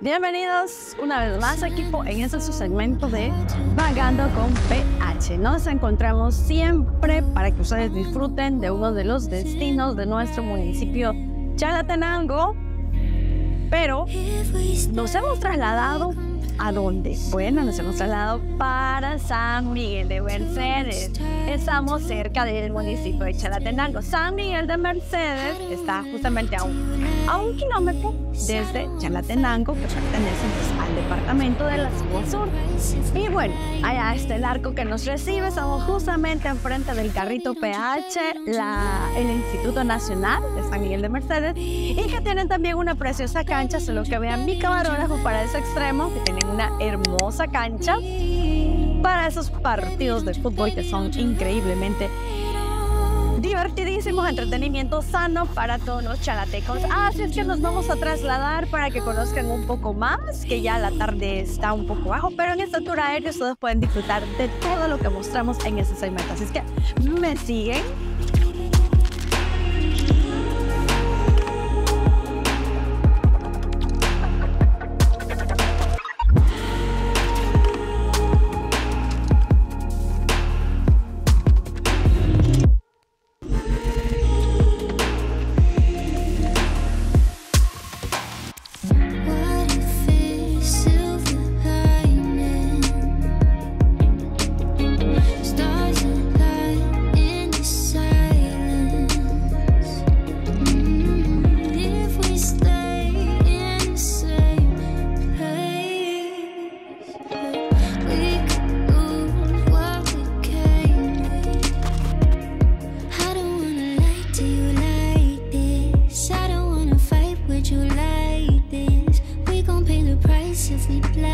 Bienvenidos una vez más equipo en este su segmento de Vagando con PH. Nos encontramos siempre para que ustedes disfruten de uno de los destinos de nuestro municipio Chalatenango, pero nos hemos trasladado ¿A dónde? Bueno, nos hemos trasladado para San Miguel de Mercedes. Estamos cerca del municipio de Chalatenango. San Miguel de Mercedes está justamente a un, a un kilómetro desde Chalatenango, que pertenece al departamento de la Ciudad Sur. Y bueno, allá está el arco que nos recibe. Estamos justamente enfrente del carrito PH, la, el Instituto Nacional de San Miguel de Mercedes, y que tienen también una preciosa cancha, solo que vean mi camarógrafo para ese extremo, que tienen una hermosa cancha para esos partidos de fútbol que son increíblemente divertidísimos, entretenimiento sano para todos los chalatecos. Así es que nos vamos a trasladar para que conozcan un poco más, que ya la tarde está un poco bajo, pero en esta altura aérea ustedes pueden disfrutar de todo lo que mostramos en ese segmento. Así es que me siguen you like this. We gon' pay the price if we play.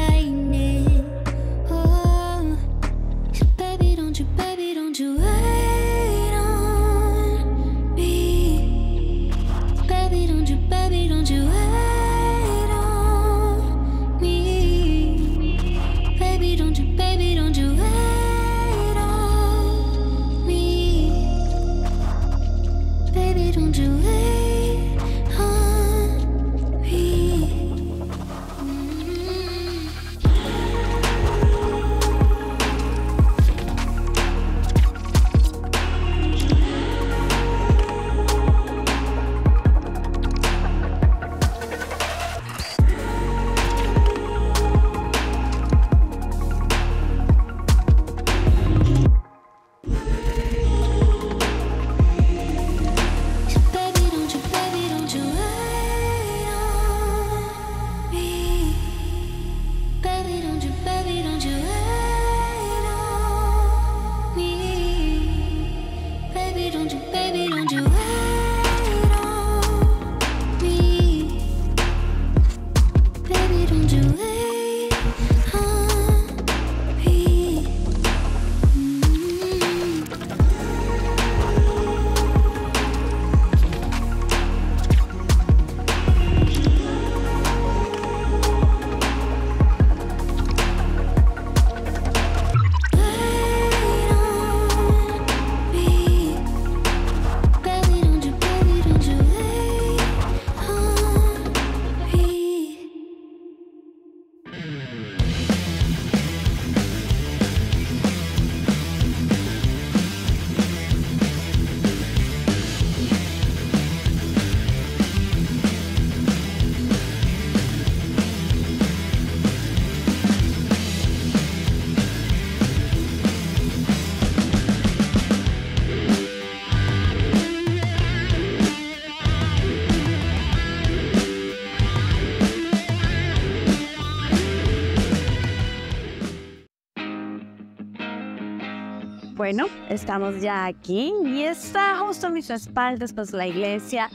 Bueno, estamos ya aquí y está justo a mis espaldas pues la iglesia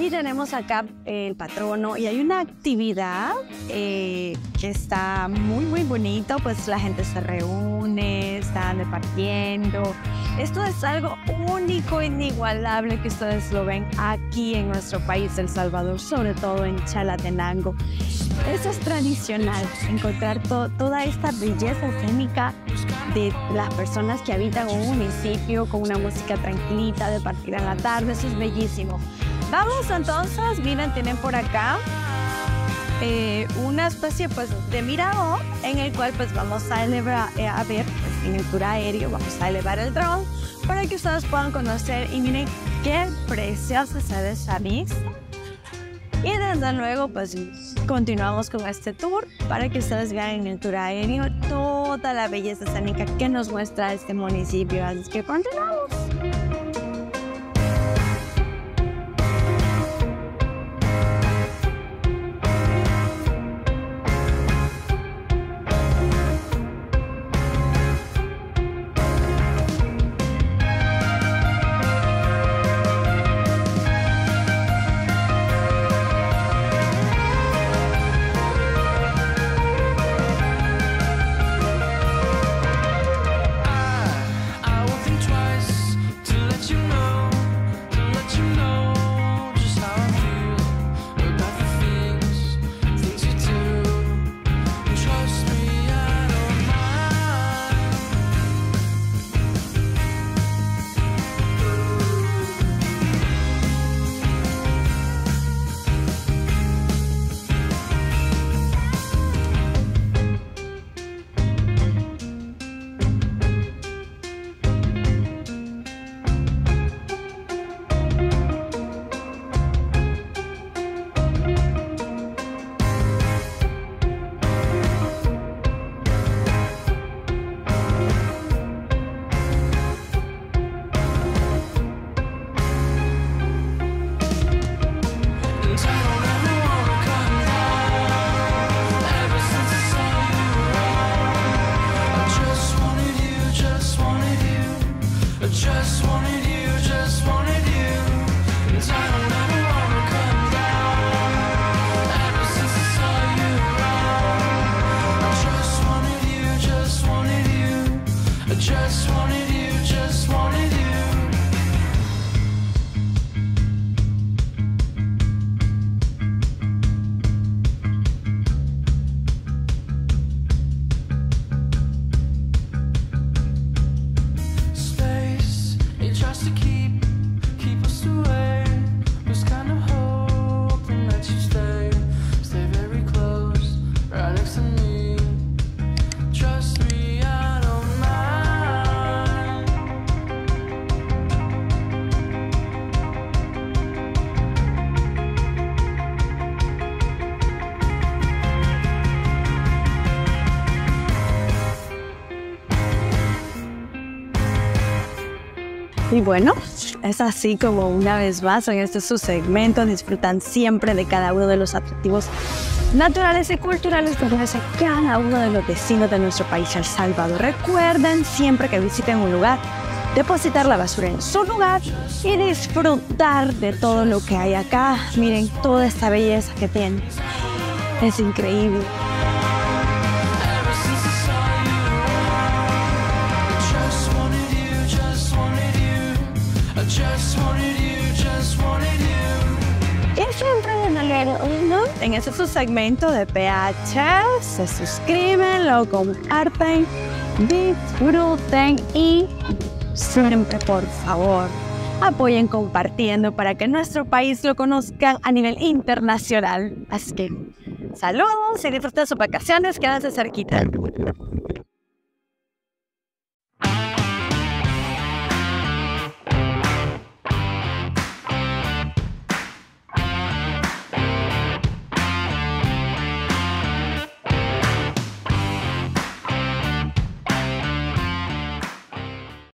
y tenemos acá el patrono y hay una actividad eh, que está muy muy bonito, pues la gente se reúne, están departiendo. Esto es algo único, inigualable que ustedes lo ven aquí en nuestro país, El Salvador, sobre todo en Chalatenango. Eso es tradicional, encontrar toda esta belleza escénica de las personas que habitan un municipio con una música tranquilita de partir a la tarde, eso es bellísimo. Vamos entonces, miren, tienen por acá eh, una especie pues de mirador en el cual pues vamos a elevar, eh, a ver pues, en el tour aéreo, vamos a elevar el dron para que ustedes puedan conocer y miren qué preciosa se esa vista. Y desde luego pues continuamos con este tour para que ustedes vean en el tour aéreo toda la belleza escénica que nos muestra este municipio. Así que continuamos. Y bueno, es así como una vez más en este su segmento disfrutan siempre de cada uno de los atractivos naturales y culturales que ofrece cada uno de los destinos de nuestro país, El Salvador. Recuerden siempre que visiten un lugar, depositar la basura en su lugar y disfrutar de todo lo que hay acá. Miren toda esta belleza que tiene. Es increíble. Siempre en ese su segmento de PH, se suscriben, lo comparten, disfruten y siempre, por favor, apoyen compartiendo para que nuestro país lo conozcan a nivel internacional. Así que saludos y disfruten sus vacaciones, quédense cerquita.